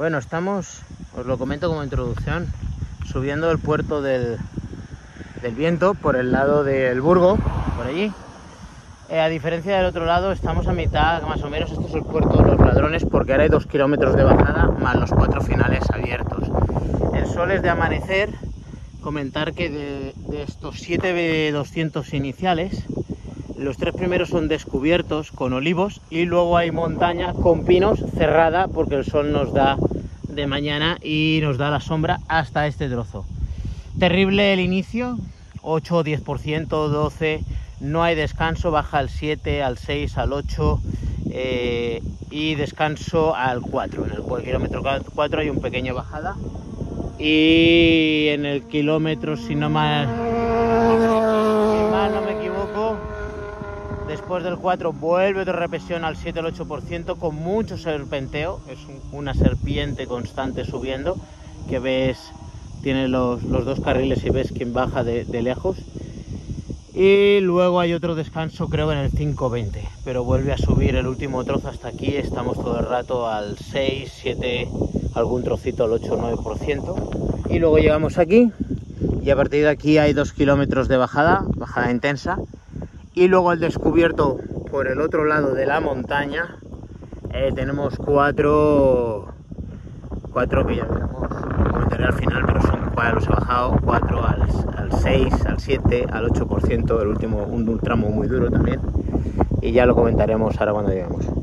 Bueno, estamos, os lo comento como introducción, subiendo el puerto del, del viento por el lado del Burgo, por allí. Eh, a diferencia del otro lado, estamos a mitad, más o menos, este es el puerto de los ladrones, porque ahora hay dos kilómetros de bajada, más los cuatro finales abiertos. El sol es de amanecer, comentar que de, de estos 7 200 iniciales, los tres primeros son descubiertos con olivos y luego hay montaña con pinos cerrada porque el sol nos da de mañana y nos da la sombra hasta este trozo. Terrible el inicio, 8 o 10%, 12, no hay descanso, baja al 7, al 6, al 8 eh, y descanso al 4. En el kilómetro 4 hay un pequeño bajada y en el kilómetro, si no mal, si mal no me equivoco, Después del 4 vuelve otra represión al 7 al 8% con mucho serpenteo. Es una serpiente constante subiendo que ves, tiene los, dos carriles y ves quién baja de, lejos. Y luego hay otro descanso creo en el 5.20, pero vuelve a subir el último trozo hasta aquí. Estamos todo el rato al 6, 7, algún trocito al 8 9%. Y luego llegamos aquí y a partir de aquí hay dos kilómetros de bajada, bajada intensa y luego el descubierto por el otro lado de la montaña eh, tenemos cuatro cuatro que ya veremos comentaré al final pero son cuatro los he bajado cuatro al, al 6 al 7 al 8% el último un tramo muy duro también. Y ya lo comentaremos ahora cuando lleguemos